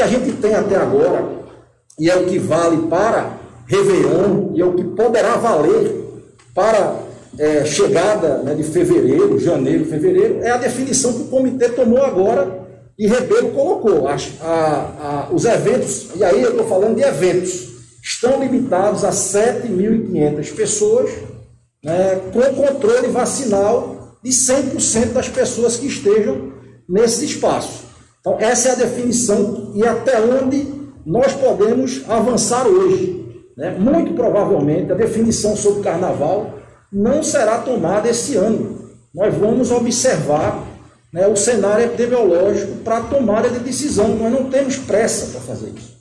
que a gente tem até agora, e é o que vale para Réveillon, e é o que poderá valer para é, chegada né, de fevereiro, janeiro, fevereiro, é a definição que o comitê tomou agora e Rebelo colocou. A, a, a, os eventos, e aí eu estou falando de eventos, estão limitados a 7.500 pessoas, né, com controle vacinal de 100% das pessoas que estejam nesse espaço. Então, essa é a definição e até onde nós podemos avançar hoje. Né? Muito provavelmente, a definição sobre carnaval não será tomada esse ano. Nós vamos observar né, o cenário epidemiológico para a tomada de decisão. Nós não temos pressa para fazer isso.